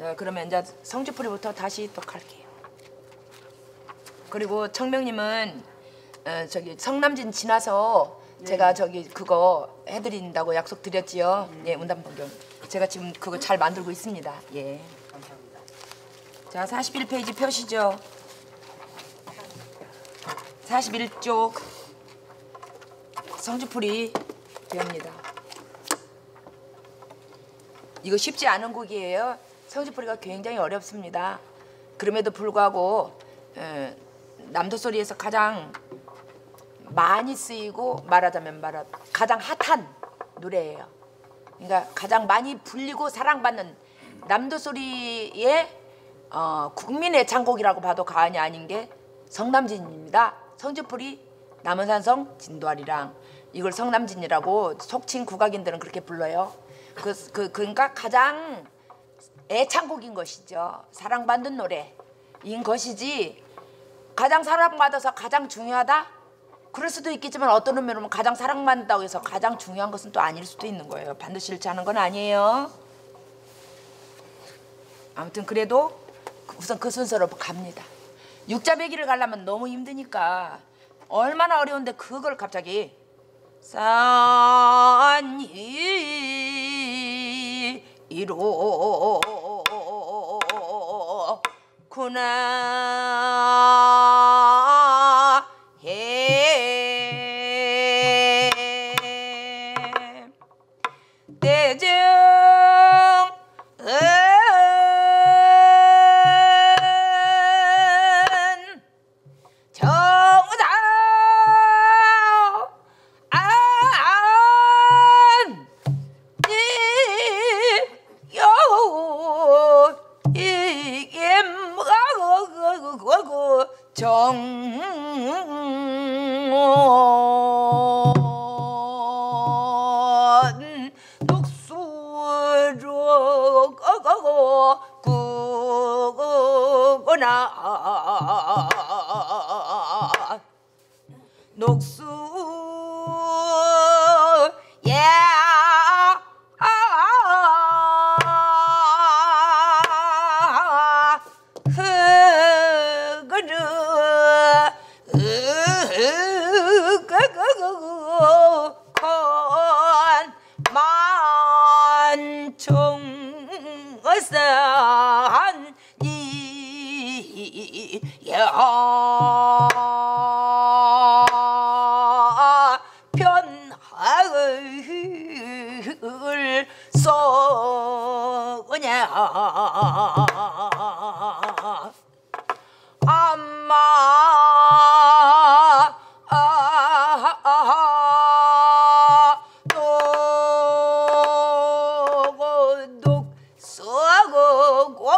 자 그러면 이제 성주풀이부터 다시 또 갈게요. 그리고 청명님은 어, 저기 성남진 지나서 제가 저기 그거 해드린다고 약속 드렸지요. 예, 운담번경. 제가 지금 그거 잘 만들고 있습니다. 예. 감사합니다. 자, 41페이지 펴시죠. 41쪽 성주풀이 배웁니다. 이거 쉽지 않은 곡이에요. 성주풀이가 굉장히 어렵습니다. 그럼에도 불구하고 에, 남도소리에서 가장 많이 쓰이고 말하자면 말하 가장 핫한 노래예요. 그러니까 가장 많이 불리고 사랑받는 남도소리의 어, 국민의 창곡이라고 봐도 과언이 아닌 게 성남진입니다. 성주풀이 남원산성 진도아리랑 이걸 성남진이라고 속칭 국악인들은 그렇게 불러요. 그, 그 그러니까 가장 애창곡인 것이죠. 사랑받는 노래인 것이지 가장 사랑받아서 가장 중요하다? 그럴 수도 있겠지만 어떤 의미로 보면 가장 사랑받는다고 해서 가장 중요한 것은 또 아닐 수도 있는 거예요. 반드시 일치하는 건 아니에요. 아무튼 그래도 우선 그 순서로 갑니다. 육자배기를 가려면 너무 힘드니까 얼마나 어려운데 그걸 갑자기 산이 이로 구나 예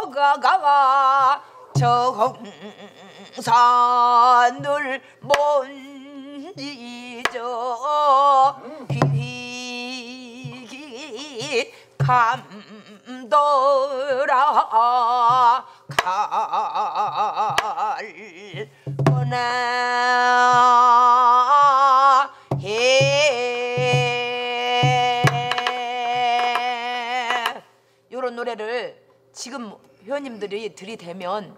쏘고 고가가가 정산을 못 잊어 휘 감돌아 갈 뻔하 해. 요런 노래를 지금 회원님들이 들이대면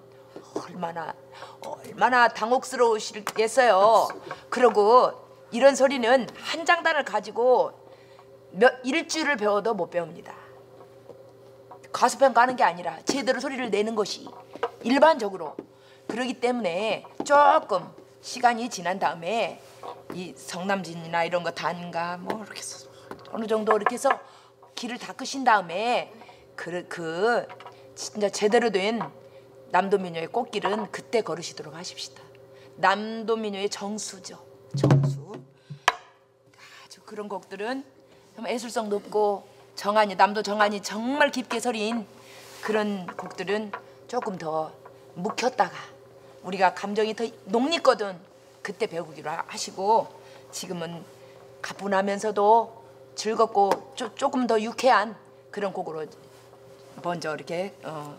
얼마나 얼마나 당혹스러우시겠어요. 그리고 이런 소리는 한 장단을 가지고 몇 일주일을 배워도 못 배웁니다. 가수편 가는 게 아니라 제대로 소리를 내는 것이 일반적으로 그러기 때문에 조금 시간이 지난 다음에 이 성남진이나 이런 거 단가 뭐 이렇게 어느 정도 이렇게 해서 길을 닦으신 다음에 그, 그 진짜 제대로 된 남도민요의 꽃길은 그때 걸으시도록 하십시다. 남도민요의 정수죠. 정수. 아주 그런 곡들은 좀 애술성 높고 정한이 남도 정한이 정말 깊게 서린 그런 곡들은 조금 더 묵혔다가 우리가 감정이 더 녹니거든 그때 배우기로 하- 하시고 지금은 가뿐하면서도 즐겁고 조, 조금 더 유쾌한 그런 곡으로 먼저 이렇게 어,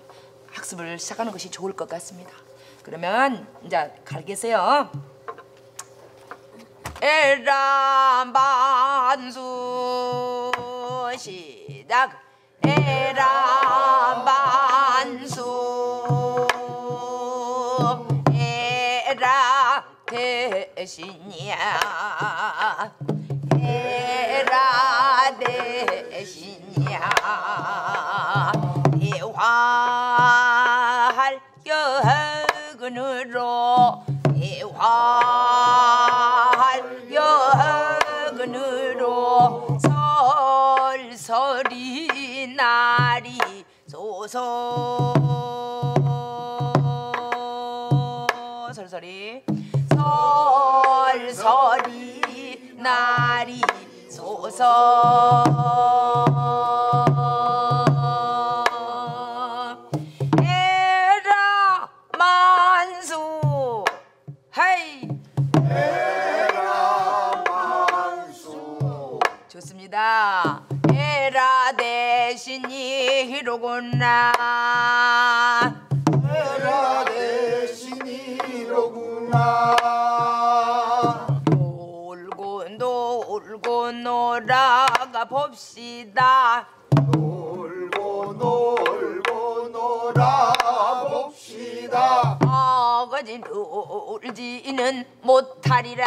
학습을 시작하는 것이 좋을 것 같습니다. 그러면 이제 갈게세요. 에라 반수 시작 에라 만수 에라 대신이야 에라 대신이야 여근으로. 대화할 여근으로 설설이 날이 소서 설설이. 설설이 날이 소서 히로구나 에라 대신이로구나 놀고 놀고 놀아가 봅시다. 놀고 놀고 놀아 봅시다 아가지 놀지는 못하리라.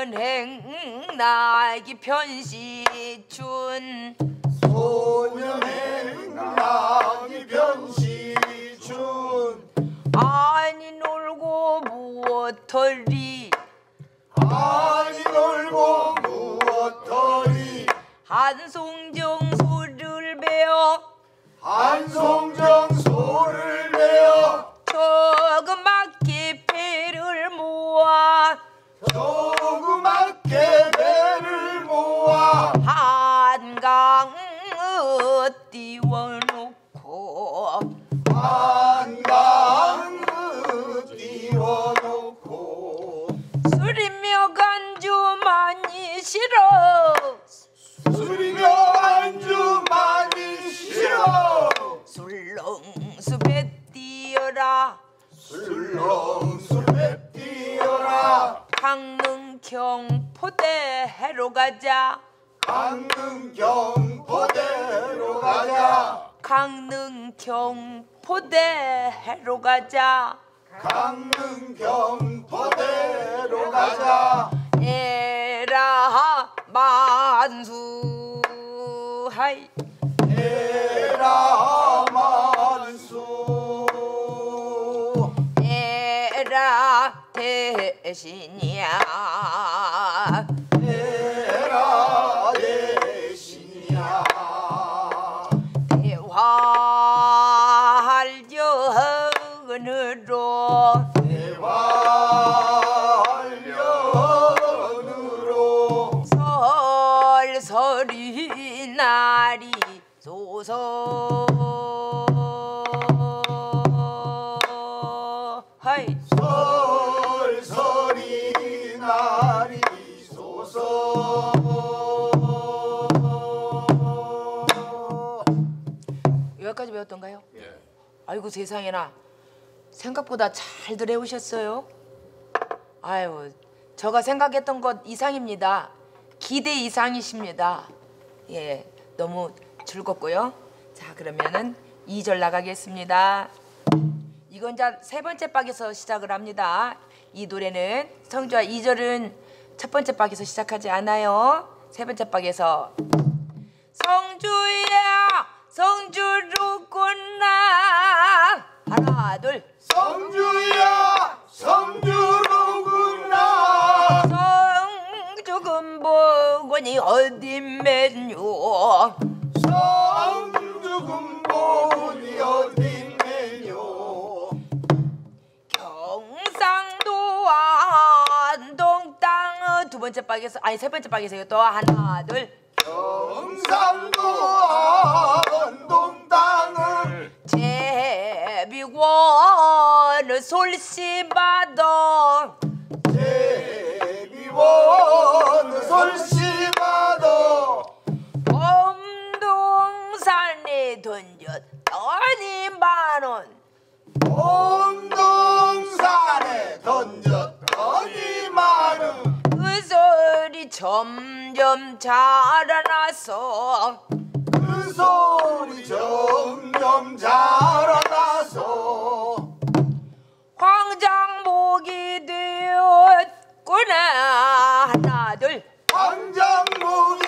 손전행 나기 편시춘. 소년행 나기 변시춘. 아니 놀고 무엇터리. 아니 놀고 무엇터리. 한송정 소를 베어. 한송정 소를 내어. 조그맣게 배를 모아 조그맣게 배를 모아 한강 띄워놓고 한강을 띄워놓고 술이며 간주 많이 싫어. 술이며 안주 많이 싫어. 술렁숲에 뛰어라. 술렁술에 뛰어라 강릉 경 포대 해로 가자. 강릉 경 포대로 가자. 강릉 경 포대 해로 가자. 강릉 경 포대로 가자. 에라 만수 하이. 에라 대신이야. 에라 대신이야 대화할 여근으로 대활련으로 설설이 날이 소서 아이고 세상에나 생각보다 잘들 해오셨어요. 아유 제가 생각했던 것 이상입니다. 기대 이상이십니다. 예 너무 즐겁고요. 자 그러면은 2절 나가겠습니다. 이건 자 세 번째 박에서 시작을 합니다. 이 노래는 성주와 2절은 첫 번째 박에서 시작하지 않아요. 세 번째 박에서 성주야 세 번째 박에서 또 하나 둘. 경상도 안동 땅을 제비원 솔씨바도 제비원 설씨바도 엄동산에 던졌더니 만원. 온동산에 던졌 점점 자라나서. 그 소리 점점 자라나서. 황장목이 되었구나. 하나 둘. 황장목이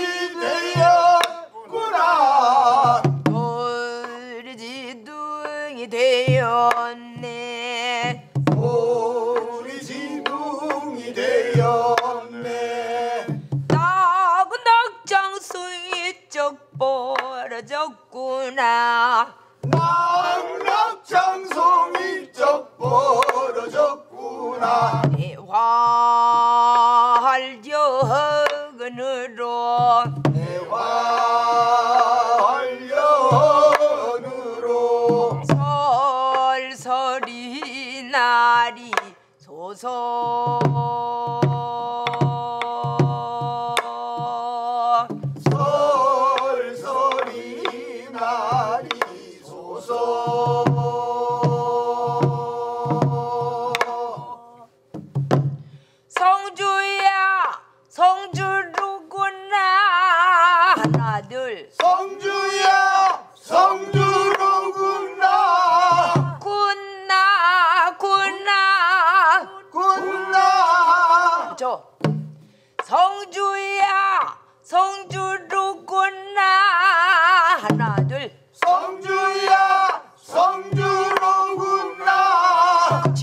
벌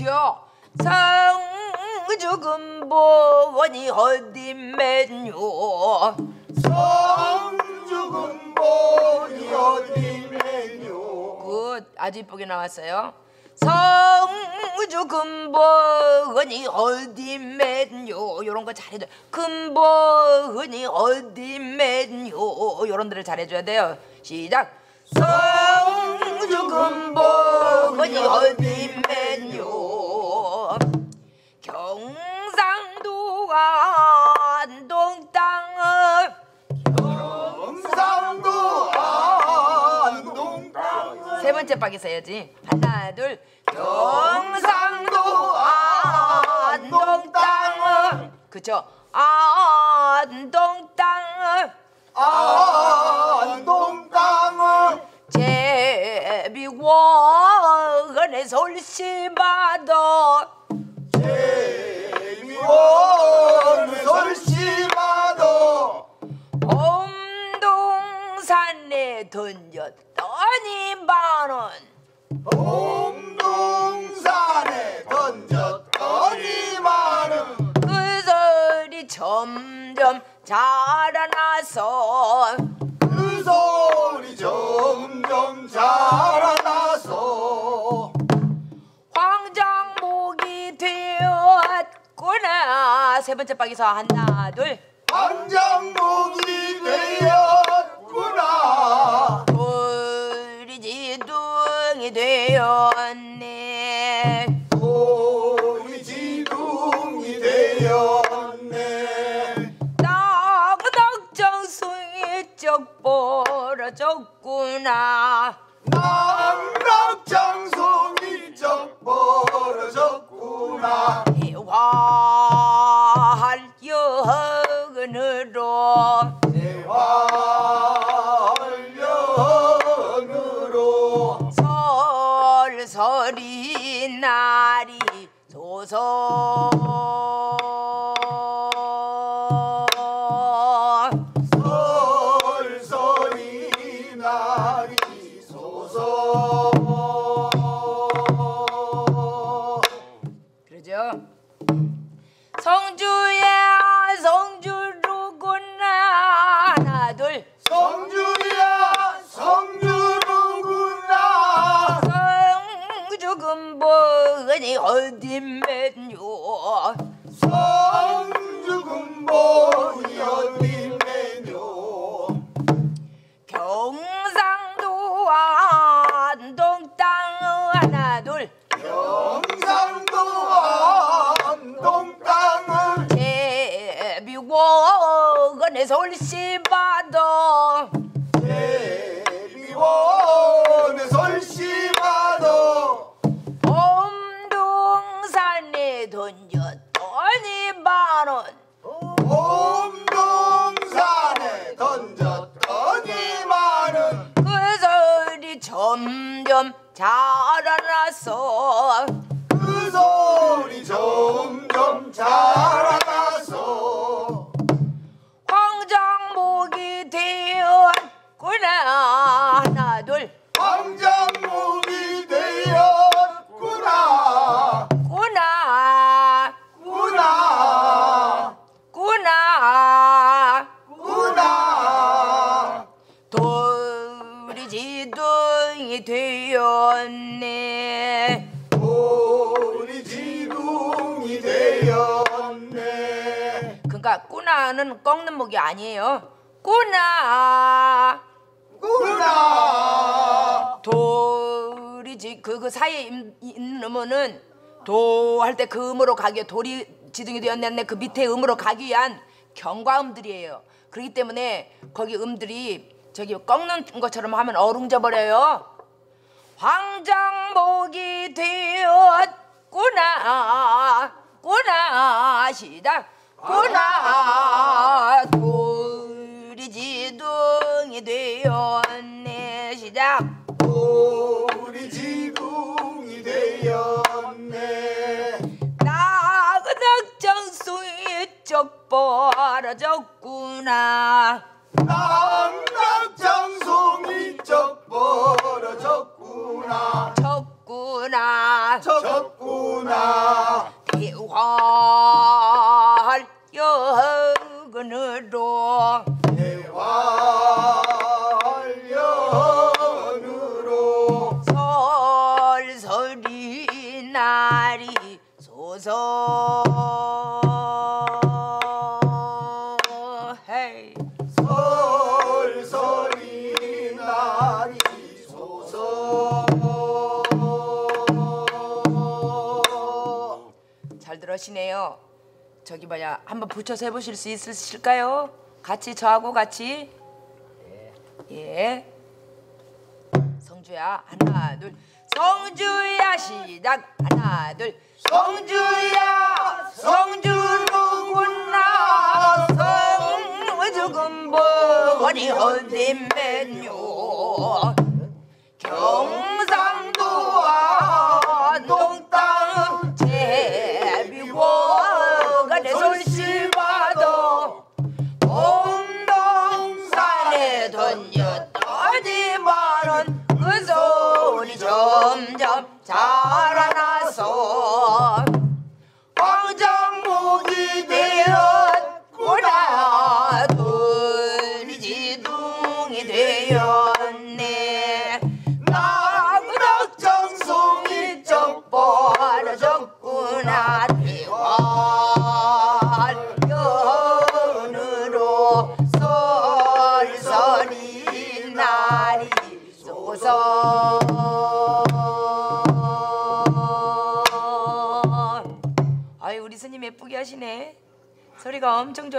성주로구나 지요 성주 금보원이 어디 맨요? 성주 군본이 어디매뇨 굿 아주 이쁘게 나왔어요. 성주 금보은이 어디 맨요? 요런 거 잘해줘. 금보은이 어디 맨요? 요런 데를 잘해줘야 돼요. 시작. 성주 금보은이 어디 맨요 경상도 안 동 땅을 경상도 안 동 땅세 번째 박에서 해야지. 하나, 둘. 경상도 안 동 땅을. 그쵸? 안동 땅을. 안동 땅을 제비원에 솔씨바 번째 박에서 하나 둘. 황장목이 되었구나. 우리 지둥이 되었네 자라나서. 그 소리 점점 자라 꾸나는 꺾는 목이 아니에요. 꾸나. 구나. 돌이 지 그 그 사이에 임- 있는 음은 도 할 때 그 음으로 가기 돌이 지둥이 되었네 그 밑에 음으로 가기 위한 경과음들이에요. 그렇기 때문에 거기 음들이 저기 꺾는 것처럼 하면 어룽져 버려요. 황장목이 되었구나. 꾸나. 시작 꾸나 돌이 지둥이 되었네. 시작. 우리 지둥이 되었네. 나그낙장수에 쩍 벌어졌구나. 남락장송이 쩍 벌어졌구나. 졌구나. 졌구나. 대활 설설이 날이 소서 헤이 설설이 날이 소서 잘 들으시네요. 저기 뭐야 한번 붙여서 해보실 수 있으실까요? 같이 저하고 같이 예. 성주야 하나 둘 성주야 시작. 하나 둘. 성주야 성주로구나 성주금 버리 어딘맨요 경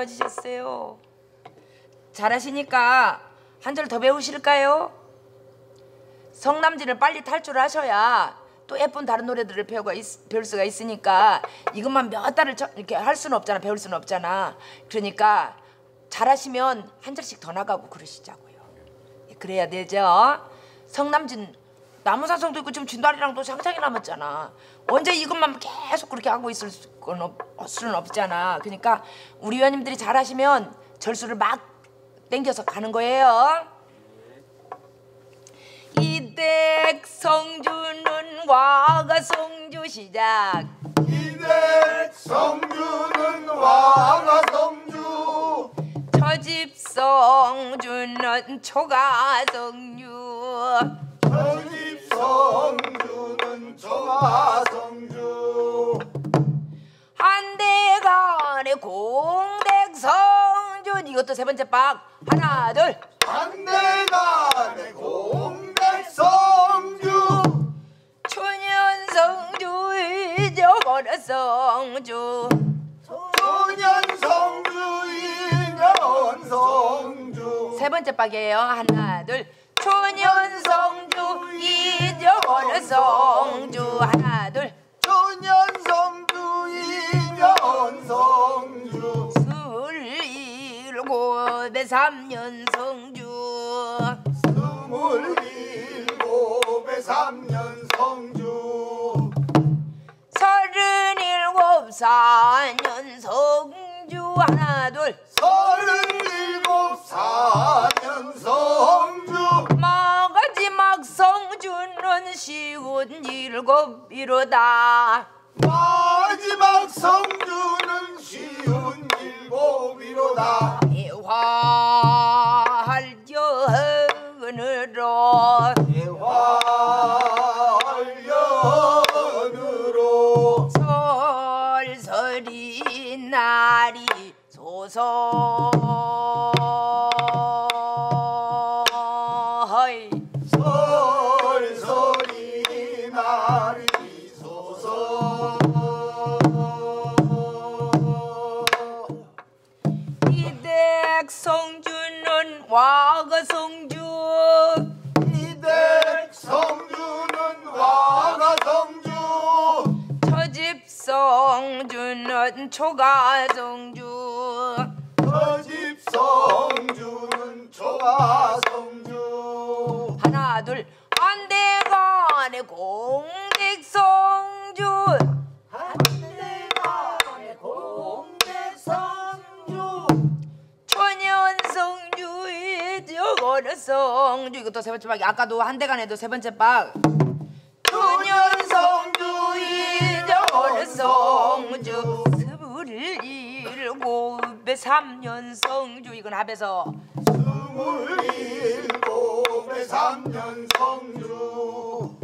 좋아지셨어요. 잘하시니까 한 절 더 배우실까요? 성남진을 빨리 탈출하셔야 또 예쁜 다른 노래들을 배우가 있, 배울 수가 있으니까 이것만 몇 달을 쳐- 이렇게 할 수는 없잖아 배울 수는 없잖아. 그러니까 잘하시면 한 절씩 더 나가고 그러시자고요. 예, 그래야 되죠. 성남진 나무산성도 있고 지금 진달이랑도 상상이 남았잖아. 언제 이것만 계속 그렇게 하고 있을 건 없, 수는 없잖아. 그러니까 우리 위원님들이 잘하시면 절수를 막 땡겨서 가는 거예요. 이댁 성주는 와가 성주 시작. 이댁 성주는 와가 성주 저집 성주는 초가 성주. 저집 성주는 저가 성주. 한대간의 공댁 성준 이것도 세 번째 박. 하나 둘. 한대간의 공백 성주. 초년 성주 이저거려 성주. 소년 성주 인연 성주. 세 번째 박이에요. 하나 둘 초년 성주 이저거려 성주. 하나 둘. 소년 성주 인연 성주. 스물일곱에 삼년 성주. 스물일곱에 삼년 성주. 서른일곱 사년 성주. 하나 둘. 서른일곱 사년 성주 쉬운 일곱 이로다. 마지막 성주는 쉬운 일곱이로다. 대화연으로 성주는 초가 성주. 저 집 성주는 저가 성주. 하나 둘 성주. 한대간의 공백 성주. 초년 성주 이저거려 성주. 이것도 세 번째 박이 아까도 한대간에도 세 번째 박 이저거려 성주. 성주 스물일곱에 삼년 성주. 이건 합해서. 스물일곱에 삼년 성주.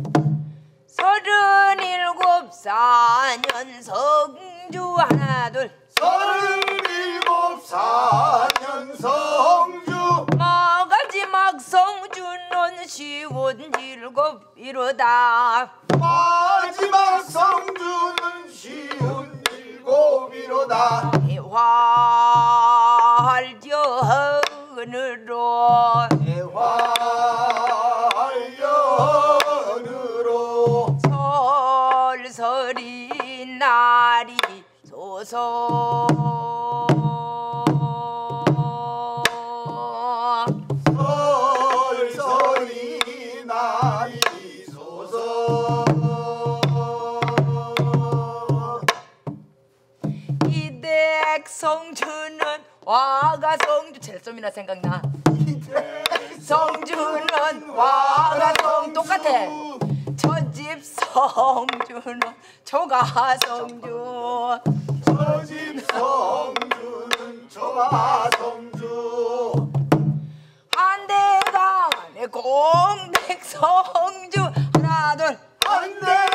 서른일곱 사년 성주. 하나 둘. 서른일곱 사년 성주. 마지막 성주는 쉬운 일곱 이로다. 마지막 성주는 쉬운 일곱이로다. 대화할견으로. 대화연으로. 설설이 날이 소서 성주는 와가 성주. 젤솜이나 생각나? 성주는 와가 성 똑같아. 저집 성주는 조가 성주. 저집 성주는 저가 성주. 한대간의 공백 성주. 하나 둘. 한대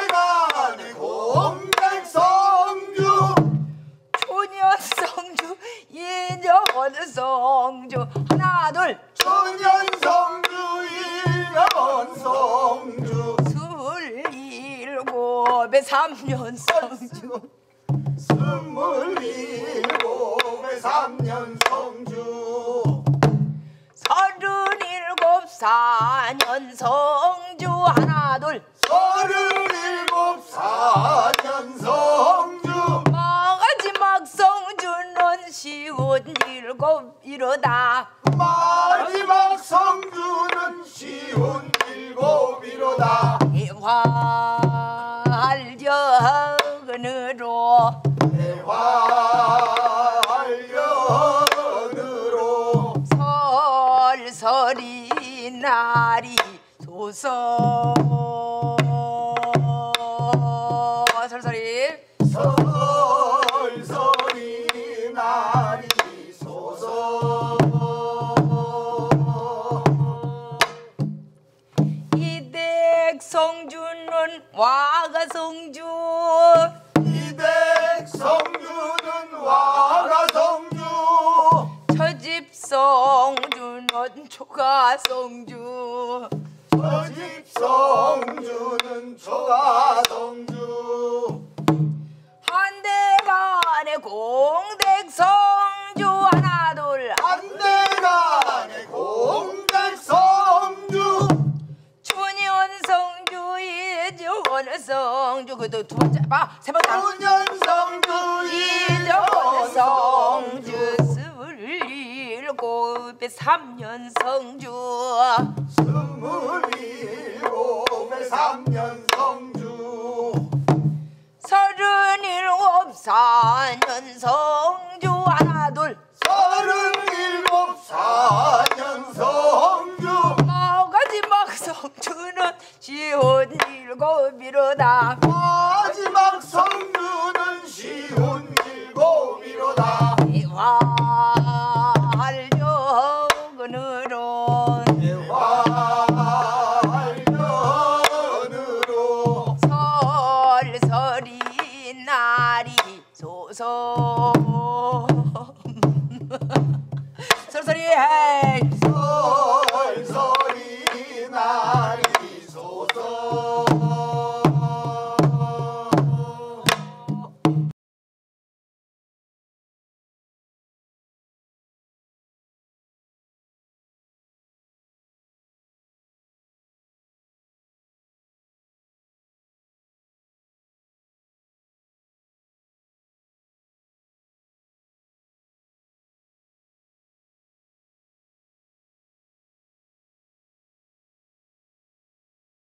인정원 성주 하나 둘. 천년 성주 일년 성주. 스물일곱에 삼년 성주. 스물일곱에 삼년 성주. 서른일곱 사년 성주. 하나 둘. 서른일곱 사년 성주 쉬운 일곱 이로다. 마지막 성주는 쉬운 일곱이로다. 화활전으로 대화활련으로 성주. 한대간의 공댁 성주 하나 둘. 안내간의 공백 성주. 준현 성주 이정원 성주 그도 두 번째 봐세 번째. 소년